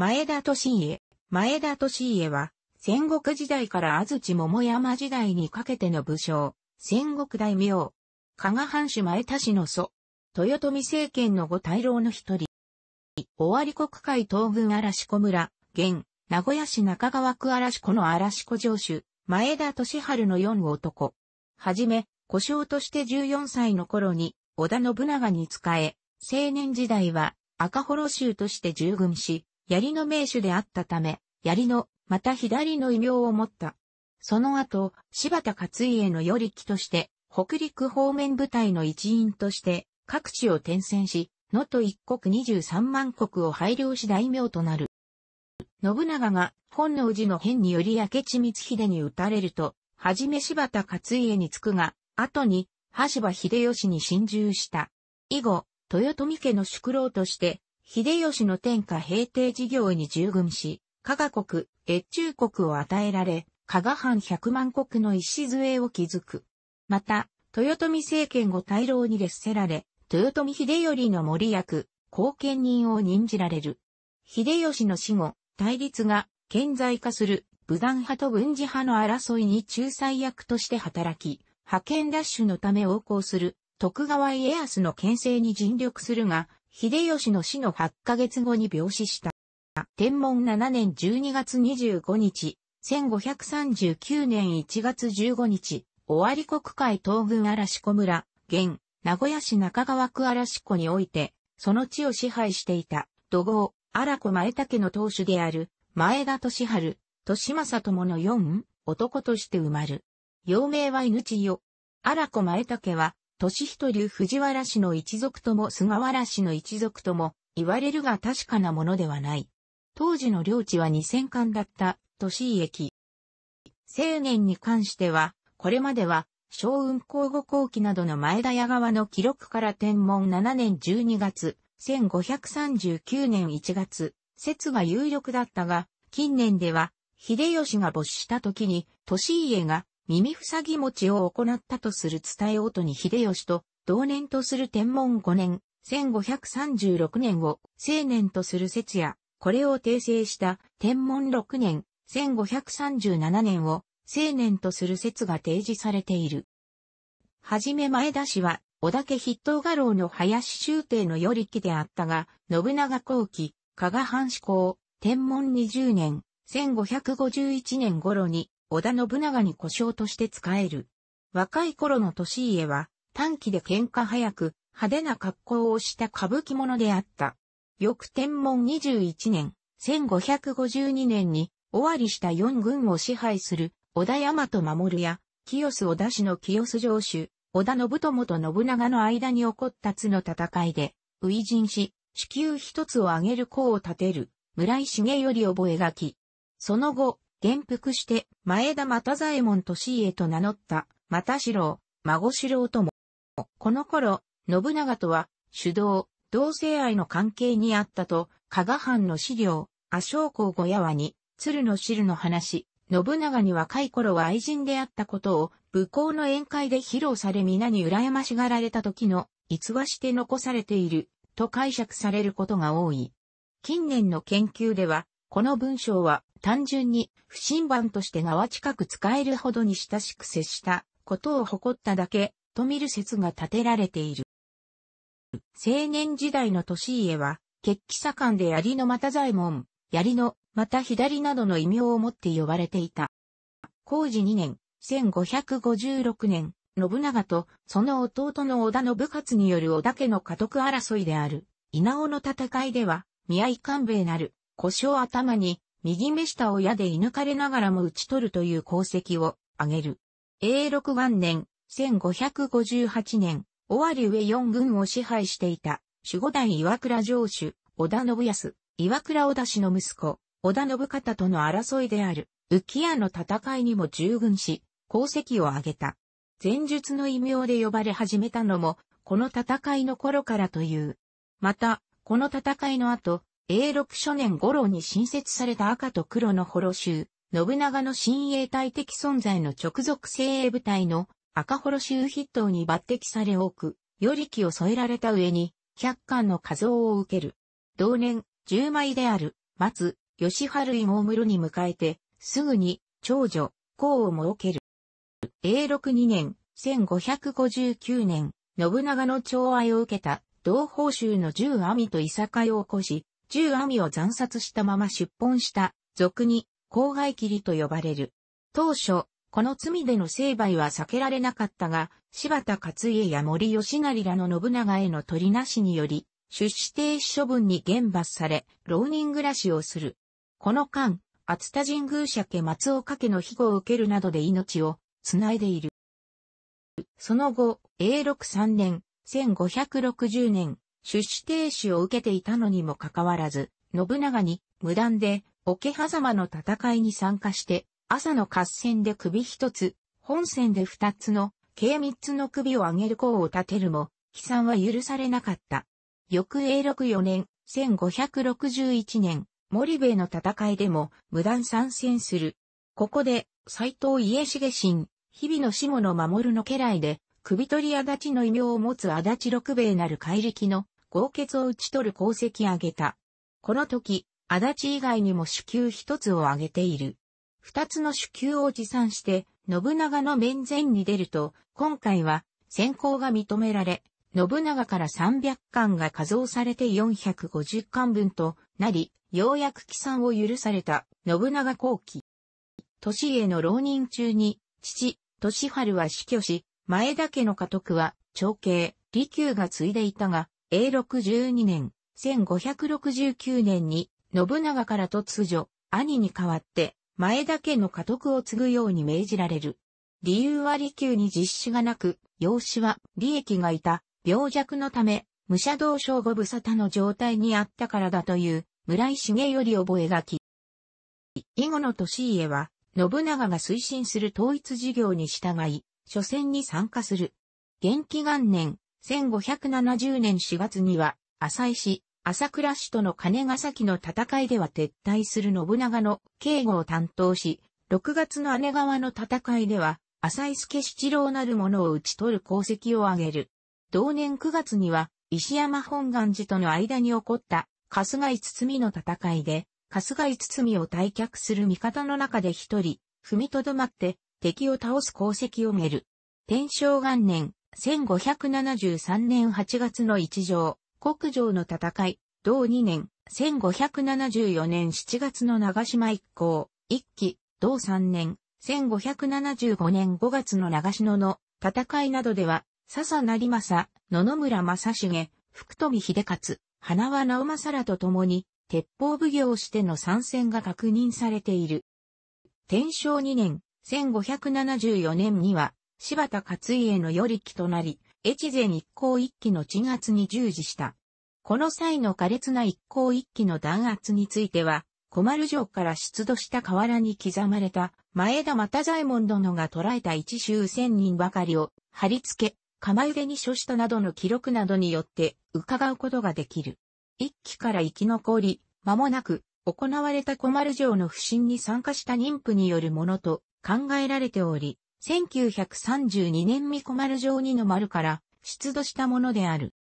前田利家。前田利家は、戦国時代から安土桃山時代にかけての武将、戦国大名。加賀藩主前田氏の祖。豊臣政権の五大老の一人。尾張国会東軍嵐小村、現、名古屋市中川区嵐子の嵐子城主、前田利春の四男。はじめ、故障として14歳の頃に、織田信長に仕え、青年時代は赤幌衆として従軍し、槍の名手であったため、槍の、また左の異名を持った。その後、柴田勝家の与力として、北陸方面部隊の一員として、各地を転戦し、能登一国23万国を配領し大名となる。信長が本能寺の変により明智光秀に撃たれると、はじめ柴田勝家につくが、後に、橋場秀吉に侵襲した。以後、豊臣家の宿老として、秀吉の天下平定事業に従軍し、加賀国、越中国を与えられ、加賀藩百万国の礎を築く。また、豊臣政権後大老に列せられ、豊臣秀頼の森役、後見人を任じられる。秀吉の死後、対立が顕在化する武断派と軍事派の争いに仲裁役として働き、派遣ラッシュのため横行する徳川家康の牽制に尽力するが、秀吉の死の8ヶ月後に病死した。天文7年12月25日、1539年1月15日、尾張国会東軍嵐子村、現、名古屋市中川区嵐子において、その地を支配していた、土豪、荒子前竹の当主である、前田利春、利政友の四男として生まる。幼名は犬地よ。荒子前竹は、年人流藤原氏の一族とも菅原氏の一族とも言われるが確かなものではない。当時の領地は二千間だった、年井駅。青年に関しては、これまでは、小雲皇后後期などの前田屋川の記録から天文7年12月、1539年1月、説が有力だったが、近年では、秀吉が没した時に、年家が耳塞ぎ餅を行ったとする伝え音に秀吉と同年とする天文5年、1536年を青年とする説や、これを訂正した天文6年、1537年を青年とする説が提示されている。はじめ前田氏は、小田家筆頭家老の林修帝の与力であったが、信長後期、加賀藩志向、天文20年、1551年頃に織田信長に故障として仕える。若い頃の年家は短期で喧嘩早く派手な格好をした歌舞伎者であった。翌天文21年、1552年に終わりした四軍を支配する織田山と守や清須織田氏の清須城主、織田信友と信長の間に起こった津の戦いで、初陣し、支給一つを挙げる功を立てる、村井重より覚書き。その後、元服して前田又左衛門利家と名乗った又四郎、孫四郎とも。この頃、信長とは主導、同性愛の関係にあったと、加賀藩の資料、阿昌公小屋に、鶴の汁の話、信長に若い頃は愛人であったことを、武功の宴会で披露され皆に羨ましがられた時の逸話して残されている、と解釈されることが多い。近年の研究では、この文章は単純に不審版として縄近く使えるほどに親しく接したことを誇っただけと見る説が立てられている。青年時代の年家は、血気盛んで槍の又左衛門、槍のまた左などの異名を持って呼ばれていた。工事2年、1556年、信長とその弟の織田信勝による織田家の家督争いである、稲尾の戦いでは、宮井官兵衛なる、故障頭に右目下を矢で射抜かれながらも討ち取るという功績を挙げる。永禄元年、1558年、尾張上四軍を支配していた、守護代岩倉城主、織田信康、岩倉織田氏の息子、織田信方との争いである、浮屋の戦いにも従軍し、功績を挙げた。前述の異名で呼ばれ始めたのも、この戦いの頃からという。また、この戦いの後、永禄初年頃に新設された赤と黒の幌州、信長の親衛隊的存在の直属精鋭部隊の赤幌州筆頭に抜擢され多く、与力を添えられた上に、百貫の画像を受ける。同年、十枚である、松、吉春井大室に迎えて、すぐに、長女、公を設ける。永禄2年、1559年、信長の寵愛を受けた、同胞州の十阿弥といさかいを起こし、十阿弥を惨殺したまま出奔した、俗に、郊外切と呼ばれる。当初、この罪での成敗は避けられなかったが、柴田勝家や森吉成らの信長への取りなしにより、出資停止処分に厳罰され、浪人暮らしをする。この間、厚田神宮社家松岡家の庇護を受けるなどで命を繋いでいる。その後、永禄3年、1560年、出資停止を受けていたのにもかかわらず、信長に無断で桶狭間の戦いに参加して、朝の合戦で首一つ、本戦で二つの、計三つの首を上げる功を立てるも、帰参は許されなかった。翌永禄4年、1561年、森部の戦いでも無断参戦する。ここで、斎藤家重神、日々の下の守るの家来で、首取り足立の異名を持つ足立六兵衛なる怪力の豪傑を打ち取る功績挙げた。この時、足立以外にも主級一つを挙げている。二つの主級を持参して、信長の面前に出ると、今回は先行が認められ、信長から300巻が加増されて450巻分となり、ようやく帰参を許された信長後期。年家の浪人中に、父、年春は死去し、前田家の家督は、長兄、利休が継いでいたが、永禄12年、1569年に、信長から突如、兄に代わって、前田家の家督を継ぐように命じられる。理由は利休に実施がなく、養子は利益がいた病弱のため、武者道将五無沙汰の状態にあったからだという、村井重より覚書き。以後の年家は、信長が推進する統一事業に従い、初戦に参加する。元気元年、1570年4月には、浅井市、朝倉氏との金ヶ崎の戦いでは撤退する信長の警護を担当し、6月の姉川の戦いでは、浅井助七郎なる者を討ち取る功績を挙げる。同年9月には、石山本願寺との間に起こった、春日井堤の戦いで、春日井堤を退却する味方の中で一人、踏みとどまって敵を倒す功績をめる。天正元年、1573年8月の一条、国城の戦い、同2年、1574年7月の長島一行、一期、同3年、1575年5月の長篠の戦いなどでは、笹成政、野々村正重、福富秀勝、花輪直政らと共に、鉄砲奉行しての参戦が確認されている。天正2年、1574年には、柴田勝家の与力となり、越前一向一揆の鎮圧に従事した。この際の苛烈な一向一揆の弾圧については、小丸城から出土した河原に刻まれた前田又左衛門殿が捕らえた一周千人ばかりを貼り付け、釜茹でに処したなどの記録などによって伺うことができる。一期から生き残り、間もなく行われた小丸城の不審に参加した妊婦によるものと考えられており、1932年三小丸城二の丸から出土したものである。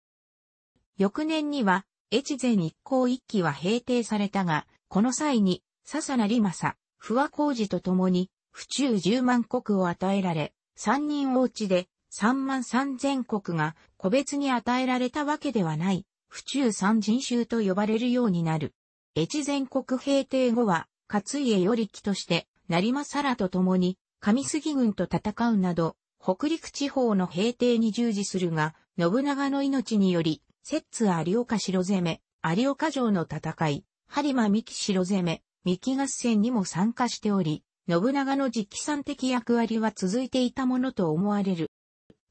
翌年には、越前一向一揆は平定されたが、この際に、笹成政、不和工事と共に、府中十万国を与えられ、三人お家で三万三千国が個別に与えられたわけではない、府中三人衆と呼ばれるようになる。越前国平定後は、勝家より木として、成政らと共に、上杉軍と戦うなど、北陸地方の平定に従事するが、信長の命により、摂津有岡城攻め、有岡城の戦い、播磨三木城攻め、三木合戦にも参加しており、信長の実機算的役割は続いていたものと思われる。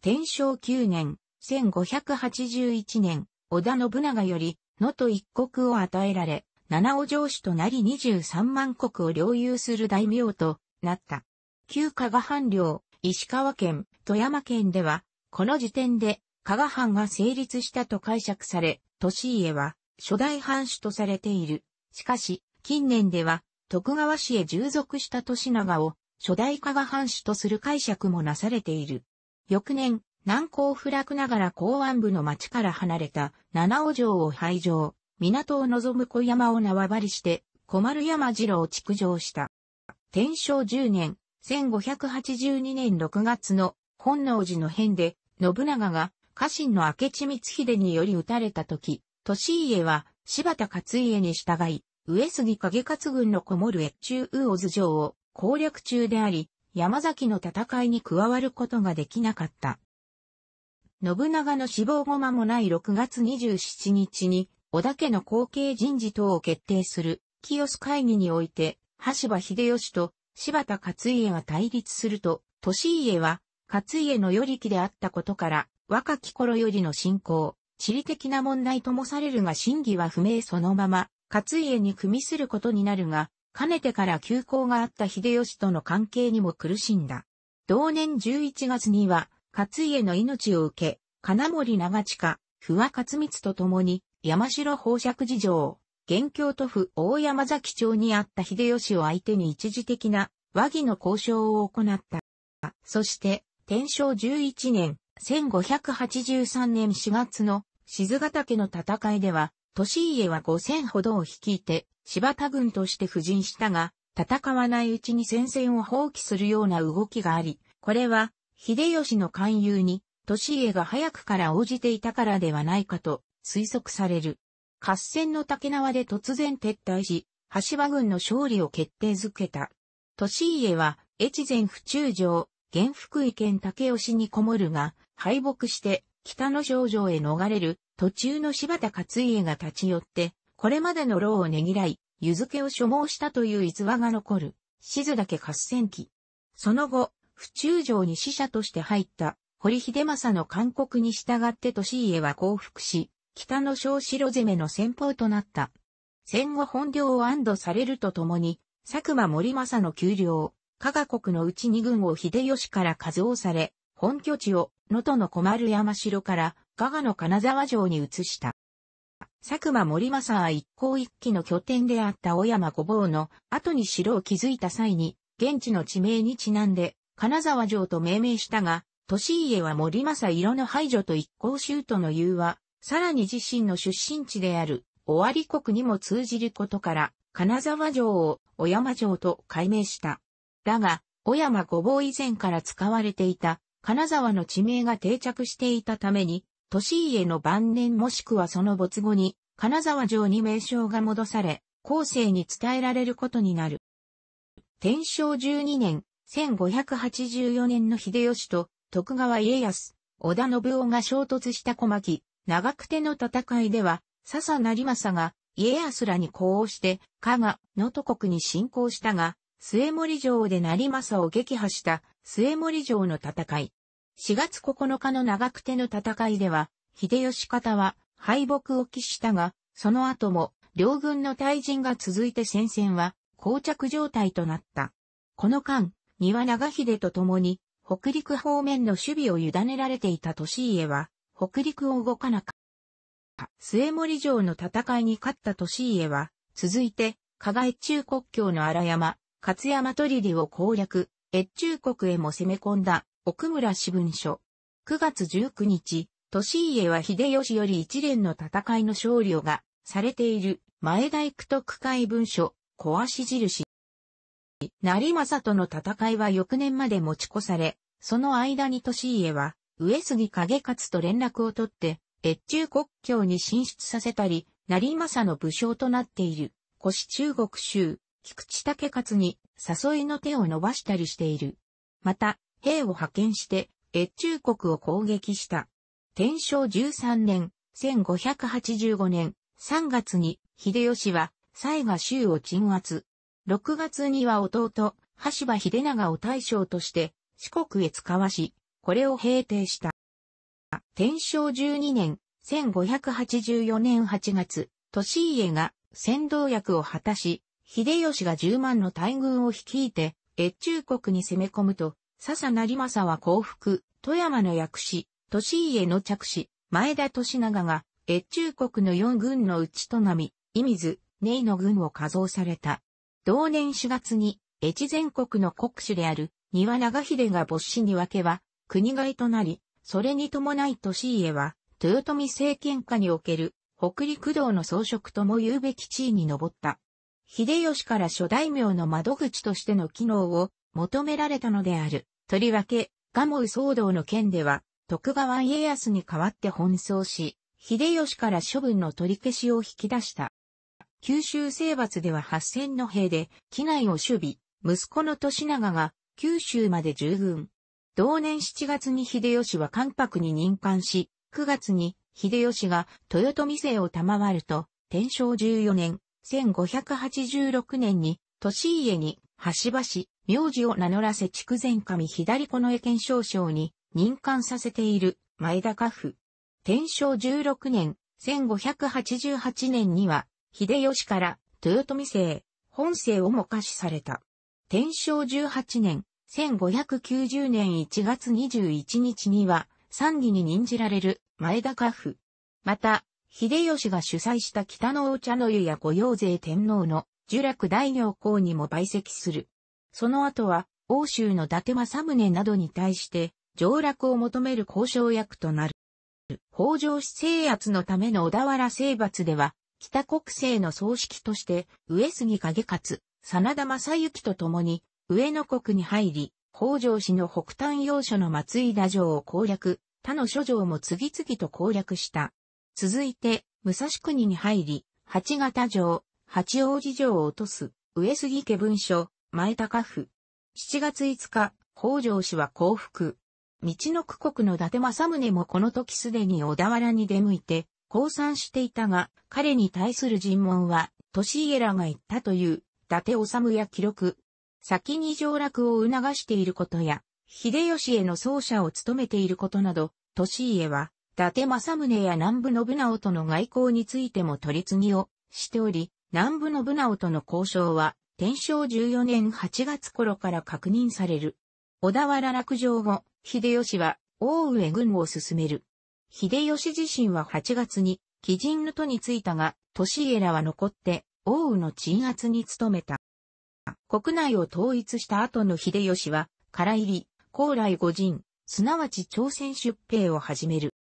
天正9年、1581年、織田信長より、能登一国を与えられ、七尾城主となり23万国を領有する大名となった。旧加賀藩領、石川県、富山県では、この時点で加賀藩が成立したと解釈され、利家は初代藩主とされている。しかし、近年では、徳川氏へ従属した利長を初代加賀藩主とする解釈もなされている。翌年、難攻不落ながら港湾部の町から離れた七尾城を廃城、港を望む小山を縄張りして、小丸山次郎を築城した。天正10年、1582年6月の本能寺の変で、信長が家臣の明智光秀により撃たれた時、利家は柴田勝家に従い、上杉景勝軍のこもる越中魚津城を攻略中であり、山崎の戦いに加わることができなかった。信長の死亡後間もない6月27日に、織田家の後継人事等を決定する、清須会議において、橋場秀吉と柴田勝家が対立すると、利家は、勝家の与力であったことから、若き頃よりの信仰、地理的な問題ともされるが真偽は不明そのまま、勝家に組みすることになるが、かねてから休校があった秀吉との関係にも苦しんだ。同年11月には、勝家の命を受け、金森長近、不破勝光と共に、山城宝釈事情、現京都府大山崎町にあった秀吉を相手に一時的な和議の交渉を行った。そして、天正11年、1583年4月の静ヶ岳の戦いでは、利家は5000ほどを率いて、柴田軍として布陣したが、戦わないうちに戦線を放棄するような動きがあり、これは、秀吉の勧誘に、利家が早くから応じていたからではないかと推測される。合戦の竹縄で突然撤退し、橋場軍の勝利を決定づけた。利家は、越前府中城、現福井県竹吉にこもるが、敗北して北の少城へ逃れる途中の柴田勝家が立ち寄って、これまでの労をねぎらい、湯漬けを所望したという逸話が残る、静岳合戦記。その後、府中城に死者として入った堀秀政の勧告に従って利家は降伏し、北の小城攻めの先鋒となった。戦後本領を安堵されるとともに、佐久間森政の丘陵、加賀国のうち二軍を秀吉から数をされ、本拠地を能登の小丸山城から加賀の金沢城に移した。佐久間森政は一向一揆の拠点であった小山御坊の後に城を築いた際に、現地の地名にちなんで、金沢城と命名したが、利家は森政色の排除と一向州との融和、さらに自身の出身地である、尾張国にも通じることから、金沢城を小山城と改名した。だが、小山御坊以前から使われていた金沢の地名が定着していたために、利家の晩年もしくはその没後に、金沢城に名称が戻され、後世に伝えられることになる。天正12年、1584年の秀吉と徳川家康、織田信夫が衝突した小牧、長久手の戦いでは、笹成政が家康らに呼応して、加賀、能登国に侵攻したが、末森城で成政を撃破した末森城の戦い。4月9日の長久手の戦いでは、秀吉方は敗北を喫したが、その後も両軍の退陣が続いて戦線は膠着状態となった。この間、庭長秀と共に北陸方面の守備を委ねられていた利家は、北陸を動かなかった。末森城の戦いに勝った利家は、続いて、加賀越中国境の荒山、勝山砦を攻略、越中国へも攻め込んだ。奥村支分所。9月19日、利家は秀吉より一連の戦いの勝利をがされている前大工徳会文書、小足印。成政との戦いは翌年まで持ち越され、その間に利家は上杉景勝と連絡を取って、越中国境に進出させたり、成政の武将となっている、腰中国州、菊池武勝に誘いの手を伸ばしたりしている。また、兵を派遣して越中国を攻撃した。天正13年、1585年3月に秀吉は西賀州を鎮圧。6月には弟、橋場秀長を大将として四国へ使わし、これを平定した。天正12年、1584年8月、利家が先導役を果たし、秀吉が10万の大軍を率いて、越中国に攻め込むと、笹成政は降伏、富山の薬師、利家の着手、前田利長が、越中国の四軍のうちと並み、意味ず、ネイの軍を加増された。同年4月に、越前国の国主である、庭長秀が没死に分けは、国外となり、それに伴い利家は、豊臣政権下における、北陸道の装飾とも言うべき地位に上った。秀吉から諸大名の窓口としての機能を求められたのである。とりわけ、蒲生騒動の件では、徳川家康に代わって奔走し、秀吉から処分の取り消しを引き出した。九州征伐では8000の兵で、機内を守備、息子の利長が九州まで従軍。同年7月に秀吉は関白に任官し、9月に秀吉が豊臣姓を賜ると、天正14年、1586年に、利家に、橋橋、名字を名乗らせ筑前上左近衛県少将に任官させている前田家父。天正16年、1588年には、秀吉から豊臣姓、本姓をも可視された。天正18年、1590年1月21日には、参議に任じられる前田家父。また、秀吉が主催した北のお茶の湯や御用税天皇の呪楽大名公にも陪席する。その後は、欧州の伊達政宗などに対して、上洛を求める交渉役となる。北条氏制圧のための小田原征伐では、北国政の葬式として、上杉景勝、真田正幸と共に、上野国に入り、北条氏の北端要所の松井田城を攻略、他の諸城も次々と攻略した。続いて、武蔵国に入り、八形城、八王子城を落とす、上杉家文書、前高府。7月5日、北条氏は降伏。道の区国の伊達政宗もこの時すでに小田原に出向いて、降参していたが、彼に対する尋問は、利家らが言ったという、伊達治や記録。先に上洛を促していることや、秀吉への奏者を務めていることなど、利家は、伊達政宗や南部信直との外交についても取り次ぎをしており、南部信直との交渉は、天正14年8月頃から確認される。小田原落城後、秀吉は、大上軍を進める。秀吉自身は8月に、鬼人の都に着いたが、利家らは残って、大宇の鎮圧に努めた。国内を統一した後の秀吉は、唐入り、高麗五人、すなわち朝鮮出兵を始める。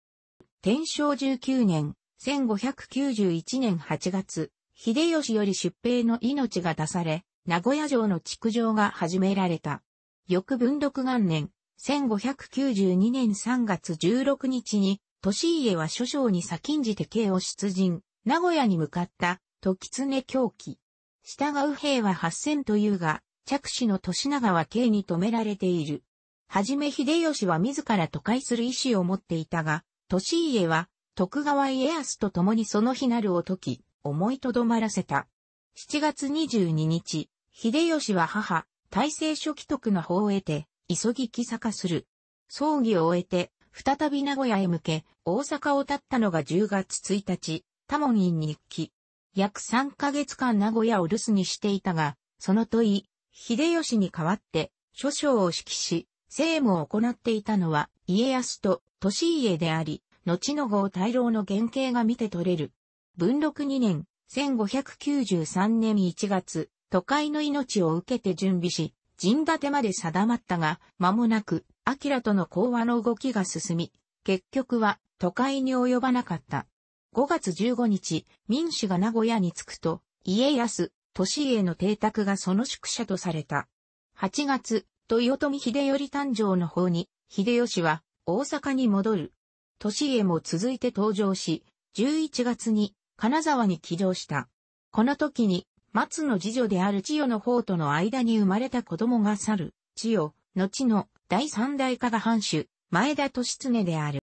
天正19年、1591年8月、秀吉より出兵の命が出され、名古屋城の築城が始められた。翌文禄元年、1592年3月16日に、利家は諸将に先んじて慶を出陣、名古屋に向かった、時常狂気。従う兵は8000というが、着手の年長は慶に止められている。はじめ秀吉は自ら都会する意志を持っていたが、利家は徳川家康と共にその日なるを解き、思いとどまらせた。7月22日、秀吉は母、大政初期徳の方を得て、急ぎ帰坂する。葬儀を終えて、再び名古屋へ向け、大阪を立ったのが10月1日、多門院に行き、約3ヶ月間名古屋を留守にしていたが、その問い、秀吉に代わって、諸将を指揮し、政務を行っていたのは、家康と利家であり、後の号大老の原型が見て取れる。文禄2年、1593年1月、都会の命を受けて準備し、陣立てまで定まったが、間もなく、明との講和の動きが進み、結局は都会に及ばなかった。5月15日、民主が名古屋に着くと、家康、利家の邸宅がその宿舎とされた。8月、豊臣秀頼誕生の方に、秀吉は大阪に戻る。利家も続いて登場し、11月に金沢に起乗した。この時に、松の次女である千代の方との間に生まれた子供が去る、千代、後の第三代加賀藩主、前田利常である。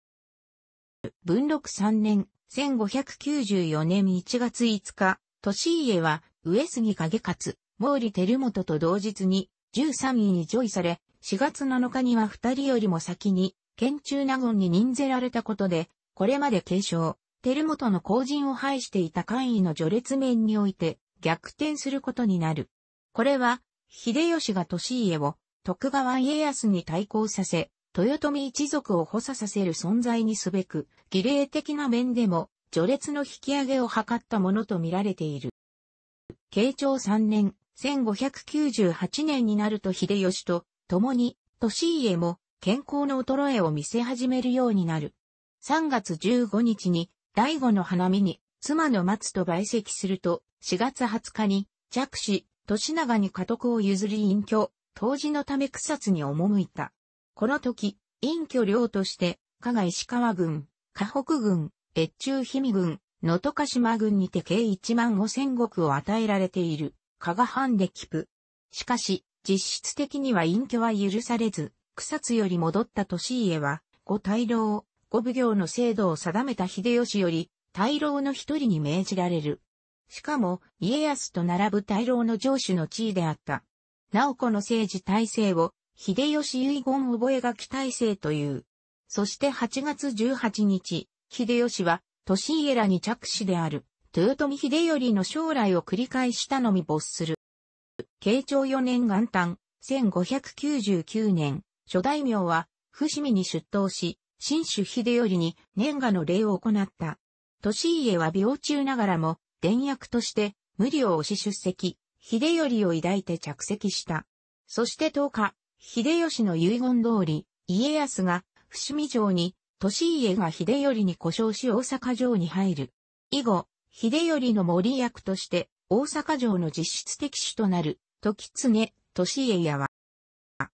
文禄3年、1594年1月5日、利家は、上杉景勝、毛利輝元と同日に、13位に上位され、4月7日には二人よりも先に、県中納言に任ぜられたことで、これまで継承、照元の後人を排していた官位の序列面において、逆転することになる。これは、秀吉が利家を、徳川家康に対抗させ、豊臣一族を補佐させる存在にすべく、儀礼的な面でも、序列の引き上げを図ったものと見られている。慶長3年、1598年になると秀吉と共に、利家も健康の衰えを見せ始めるようになる。3月15日に、第五の花見に、妻の松と陪席すると、4月20日に、着し、年長に家督を譲り隠居、当時のため草津に赴いた。この時、隠居領として、加賀石川郡、河北郡、越中氷見郡、能登鹿島郡にて計1万5千石を与えられている、加賀藩でキプ。しかし、実質的には隠居は許されず、草津より戻った利家は、五大老、五奉行の制度を定めた秀吉より、大老の一人に命じられる。しかも、家康と並ぶ大老の上司の地位であった。なおこの政治体制を、秀吉遺言覚書体制という。そして8月18日、秀吉は、利家らに着手である、豊臣秀頼の将来を繰り返したのみ没する。慶長4年元旦、1599年、諸大名は、伏見に出頭し、新主秀頼に年賀の礼を行った。利家は病中ながらも、伝役として無理を押し出席、秀頼を抱いて着席した。そして10日、秀吉の遺言通り、家康が伏見城に、利家が秀頼に故障し大阪城に入る。以後、秀頼の森役として大阪城の実質的主となる時常、利家やは。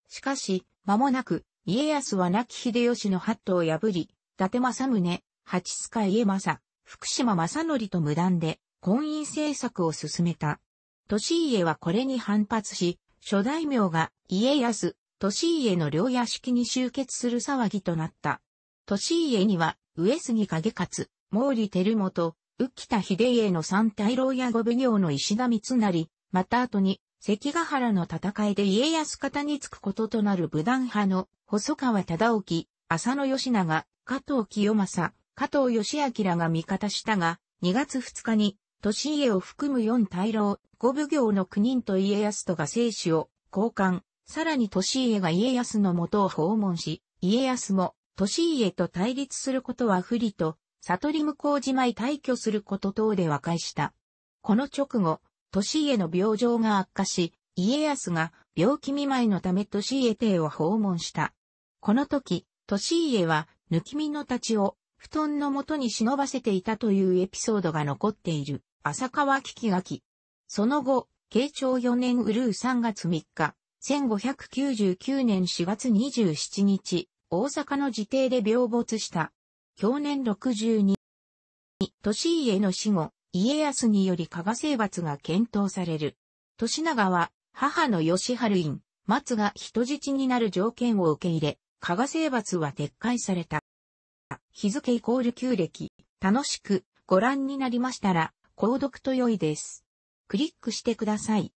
しかし、間もなく、家康は亡き秀吉のハットを破り、伊達政宗、八須賀家政、福島正則と無断で、婚姻政策を進めた。利家はこれに反発し、諸大名が家康、利家の両屋敷に集結する騒ぎとなった。利家には、上杉景勝、毛利輝元、浮田秀家の三大老や五奉行の石田三成、また後に、関ヶ原の戦いで家康方につくこととなる武断派の細川忠興、浅野義長、加藤清正、加藤義明らが味方したが、2月2日に利家を含む四大老、五奉行の九人と家康とが生死を交換、さらに利家が家康の元を訪問し、家康も利家と対立することは不利と、悟り向こう島へ退去すること等で和解した。この直後、利家の病状が悪化し、家康が病気見舞いのため利家邸を訪問した。この時、利家は抜き身の立ちを布団の元に忍ばせていたというエピソードが残っている。浅川聞き書き。その後、慶長4年ウルー3月3日、1599年4月27日、大阪の自邸で病没した。去年62。年家の死後、家康により加賀征伐が検討される。年長は、母の吉春院、松が人質になる条件を受け入れ、加賀征伐は撤回された。日付イコール旧暦、楽しくご覧になりましたら、購読と良いです。クリックしてください。